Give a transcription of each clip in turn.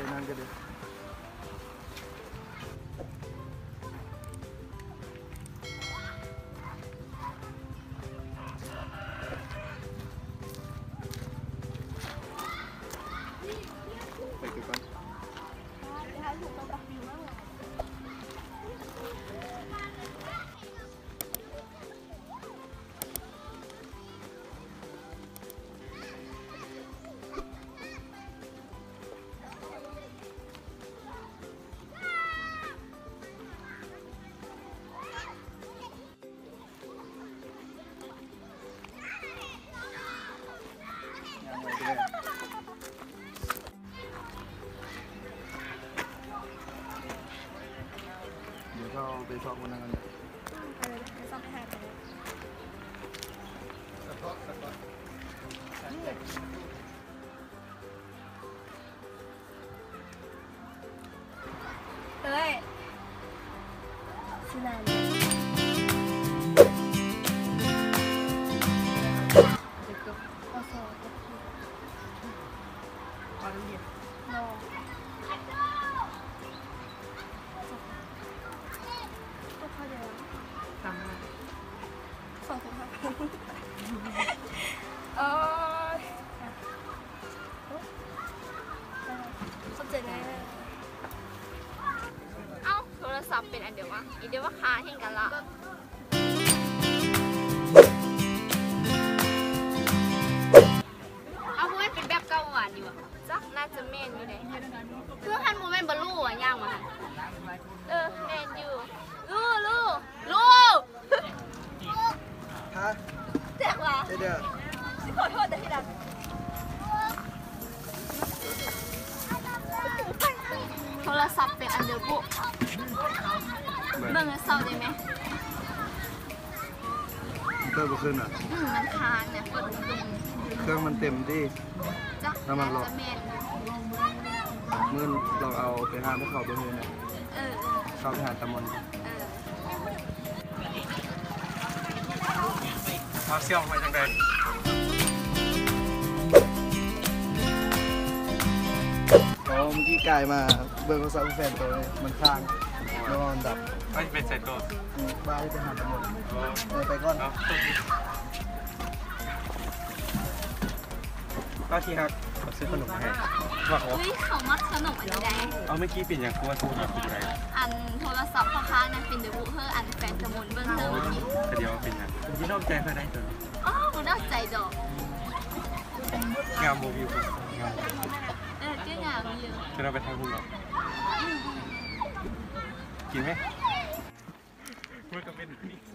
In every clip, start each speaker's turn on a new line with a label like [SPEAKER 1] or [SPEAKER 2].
[SPEAKER 1] Kailangan ganun. ไปสอบคนนั้นกันเนี่ย
[SPEAKER 2] ไปเลยไปซ่อมไปหาไปเลย
[SPEAKER 1] สะกดสะก
[SPEAKER 2] เฮ้ยสินานเอา อ้า
[SPEAKER 3] โท
[SPEAKER 4] รศัพท์เป็นอันเดียววะอีเดียวว่าคาเห็นกันละเอาพวกมันเป็นแบบเก่าหวานดีวะจักน่าจะแม่นอยู่เลยเครื่องหันโมเมนต์บอลลูอะย่างมาเออแม่นอยู่ลูลูลู
[SPEAKER 1] ฮะ
[SPEAKER 2] แจ้งว่า
[SPEAKER 1] เดี๋ยว
[SPEAKER 4] เป็นอันเดียวบุเบิ่งแล้วเศร้าได้ไหม
[SPEAKER 1] เติมขึ้นอะ
[SPEAKER 4] อืมมันค้างเนี่ยกดลง
[SPEAKER 1] เครื่องมันเต็มที่
[SPEAKER 4] จัก
[SPEAKER 1] น้ำมันหรอ
[SPEAKER 4] จะแม่น
[SPEAKER 1] มื่นเราเอาไปหาให้เขาไปเลยนะ
[SPEAKER 4] เออ
[SPEAKER 1] เข้าไปหาตะมน
[SPEAKER 4] เออ
[SPEAKER 1] เอาเสี่ยวไปจังใดโอ้เมื่อกี้กายมาเบิ่งโทรศัพท์แฟนตัวนี้มันค้างแล้วมันดับ
[SPEAKER 5] ไม่เป็นใส่ตัว
[SPEAKER 1] อืมบ้าที่ไปหาตะมน
[SPEAKER 5] โอ้
[SPEAKER 1] เออไปก่อน
[SPEAKER 5] เอาก็ทีครับเขาซื้อขนมให้ว่าเขา
[SPEAKER 4] เฮ้ยเขามักขนมอันใด
[SPEAKER 5] เอาเมื่อกี้เป็นอย่างกลัวโทรศัพท์เป็นไร
[SPEAKER 4] อันโทรศัพท์พ่อค้านั่นเป็นเดบุเฮอร์อันแฟนสมุนเบิ้งเธอเมื่อกี้
[SPEAKER 5] แต่เดียวเป็นอย่างที่นอกใจเขาได้ตัว
[SPEAKER 4] อ๋อกูได้ใจดอก
[SPEAKER 5] งามโมวิวงาม
[SPEAKER 4] เออก็งามอยู่
[SPEAKER 5] จะเราไปทางคุณหรอกินไหมมันก็เป็นมิกซ์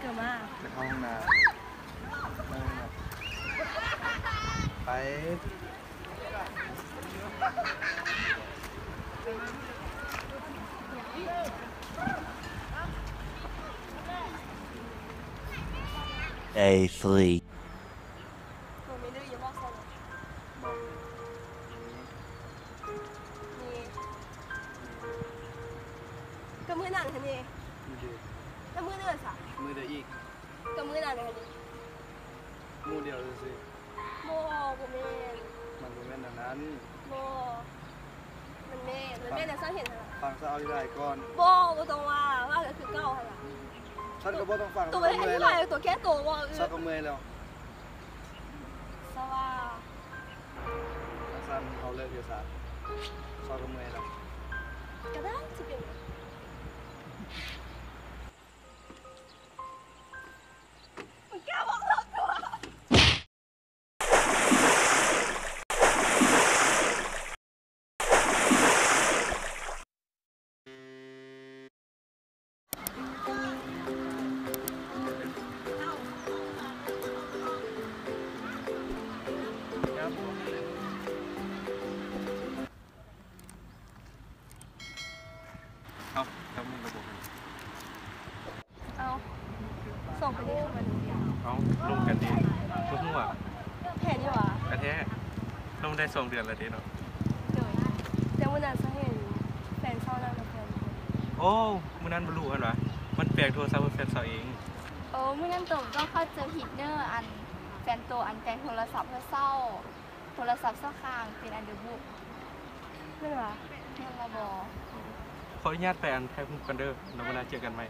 [SPEAKER 2] เกิดมา
[SPEAKER 1] ไปเข้าห้องน้ำเข้าห้องน้ำไป
[SPEAKER 6] Day three.
[SPEAKER 2] ผมไม่ดื้ออย่าบอกใส่เลยนี่ก็มือหนังคะนี่
[SPEAKER 1] มือเดียว
[SPEAKER 2] แล้วมือ เดือดสะ
[SPEAKER 1] มือเดียวอีก
[SPEAKER 2] ก็มือหนังเลยคะนี่
[SPEAKER 1] มือเดียวเลยสิ
[SPEAKER 2] โมกูเมน
[SPEAKER 1] มันก็เป็นอย่างนั้น
[SPEAKER 2] โมมันเมนมันเมนแต่ซ่าเห็นเหรอ
[SPEAKER 1] ฟังซะเอาที่ไรก่อน
[SPEAKER 2] โบกูต้องว่าว่าก็คือเก้าเหรอ
[SPEAKER 1] ฉันก็บ่ต้องฟัง
[SPEAKER 2] ตัวไม่
[SPEAKER 1] ฉั
[SPEAKER 2] ได้
[SPEAKER 1] น
[SPEAKER 2] อ
[SPEAKER 1] ก็
[SPEAKER 2] ธิ
[SPEAKER 1] เมื่อยแล้ว
[SPEAKER 2] บายตัวแค่ตัวว่า
[SPEAKER 1] ฉันก็เมื่อยแล้ว
[SPEAKER 2] สว่า
[SPEAKER 1] ฉันเอาเลิกเดี๋ยวซะฉันก็เมื่อยแล้ว
[SPEAKER 2] ก็ได้จะเป็นมัน เอา
[SPEAKER 5] ทำมึงระบบ
[SPEAKER 2] เอาส่งไปได้เข้ามาดู
[SPEAKER 5] เอาลงกันดีทุกหัว
[SPEAKER 2] แค่นี้หวะ
[SPEAKER 5] กระแท้ลงได้สองเดือนแล้วเด้เนาะ
[SPEAKER 2] เดี๋ยวแต่วันนั้นฉันเห็นแฟนเศร้านั่งกับแฟน
[SPEAKER 5] โอ้มื่อนั้นบรรลุกันวะมันแปลงโทรศัพท์เป็นแฟนสาวเอง
[SPEAKER 4] โอ้ไม่งั้นตัวต้องเข้าเจอผิดเนอร์อันแฟนตัวอันแฟนโทรศัพท์เพื่อเศร้า โทรศัพท์เศร้าคางเป็นอันเดอร์บุก
[SPEAKER 2] นั่นหวะ
[SPEAKER 4] ยังมาบอก
[SPEAKER 5] ขออนุญาตไปอันแทนกันเด้อแล้วเวลาเจอกันไหม